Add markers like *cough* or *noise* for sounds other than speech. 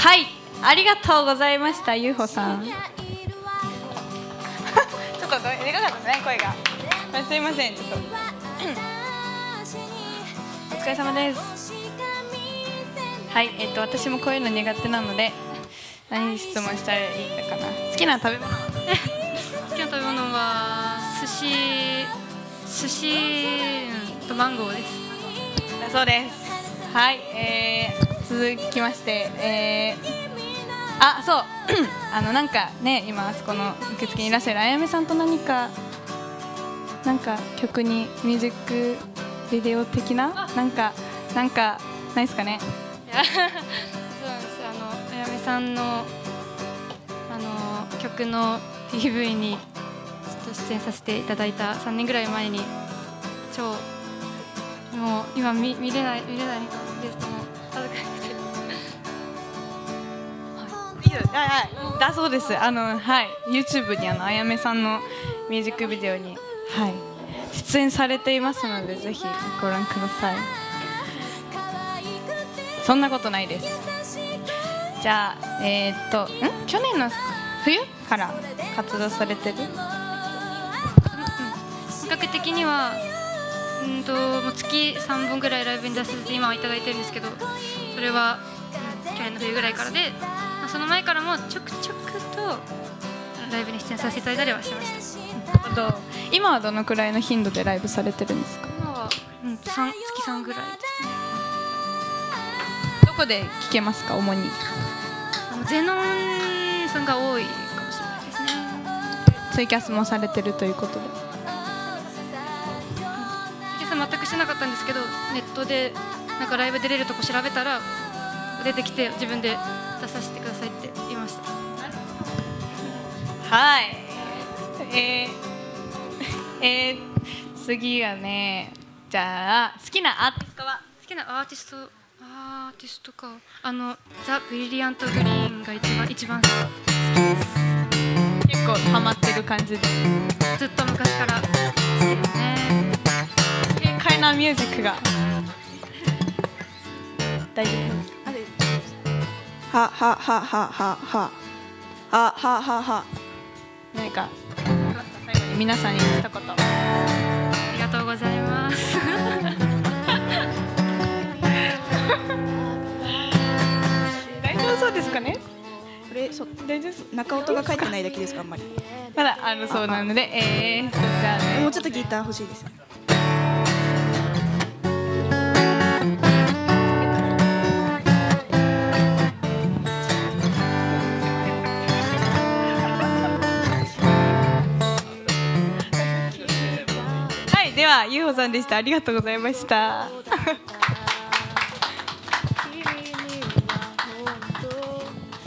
はい。ありがとうございましたゆうほさん。*laughs* ちょっとでかかったですね声が。すいませんちょっと。*coughs* お疲れ様です。はいえっ、と私もこういうの苦手なので何質問したらいいかな。好きな食べ物。は *laughs* 好きな食べ物は寿司。寿司とマンゴーです。だそうです。はい、えー、続きまして、えー、あそう。*clears throat* あのなんかね今あそこの受付にいらっしゃるあやめさんと何かなんか曲にミュージックビデオ的ななんかなんかないですかね。*laughs* そうなんです。あのあやめさんのあの曲の PV にちょっと出演させていただいた3年ぐらい前に超もう今見見れない見れないです。ともはいはいだそうです。あのはい。YouTube にあのあやめさんのミュージックビデオにはい。出演されていますのでぜひご覧ください。そんなことないです。じゃあえー、っとん？去年の冬から活動されてる？比較的にはうんともう月3本ぐらいライブに出させて今はいただいてるんですけどそれは、冬ぐらいからで、まあ、その前からもちょくちょくとライブに出演させていただいたりはしました。あと今はどのくらいの頻度でライブされてるんですか？今は、うん、三月3ぐらいですね。どこで聴けますか？主に。ゼノンさんが多いかもしれないですね。ツイキャスもされてるということで。全くしてなかったんですけどネットでなんかライブ出れるとこ調べたら出てきて自分で出させてくださいって言いました。はい。えー、*laughs* えー、次はね、じゃあ好きなアーティストは？好きなアーティストアーティストか。あのザ・ブリリアント・グリーンが一番一番好結構ハマってる感じで、きずっと昔から好きですね軽快なミュージックが。大丈夫？ですか。はははははははははは何か最後に皆さんに一言。ありがとうございます *laughs* 大丈夫そうですかね？これそ大丈夫。中音が書いてないだけですかあんまりまだあのそうなので、えー、じゃあね。もうちょっとギター欲しいですはい、ゆうほさんでした。ありがとうございました。